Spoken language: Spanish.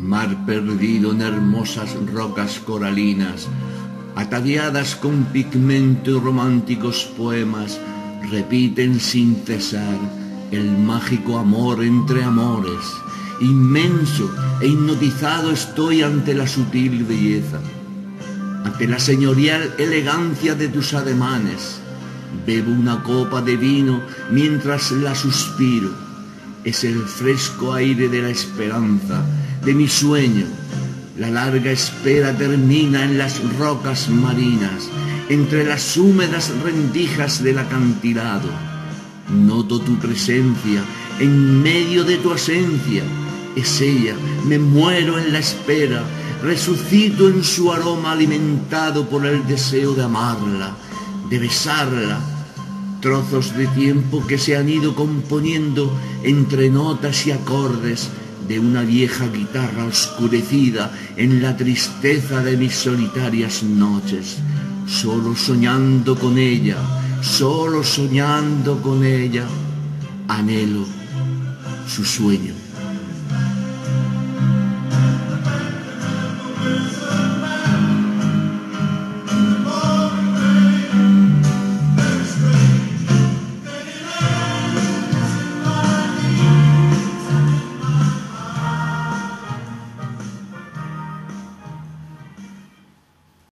Mar perdido en hermosas rocas coralinas, ataviadas con pigmento y románticos poemas, repiten sin cesar el mágico amor entre amores. Inmenso e hipnotizado estoy ante la sutil belleza, ante la señorial elegancia de tus ademanes. Bebo una copa de vino mientras la suspiro. Es el fresco aire de la esperanza, de mi sueño. La larga espera termina en las rocas marinas, entre las húmedas rendijas del acantilado. Noto tu presencia en medio de tu esencia. Es ella, me muero en la espera, resucito en su aroma alimentado por el deseo de amarla, de besarla. Trozos de tiempo que se han ido componiendo entre notas y acordes de una vieja guitarra oscurecida en la tristeza de mis solitarias noches, solo soñando con ella, solo soñando con ella, anhelo su sueño.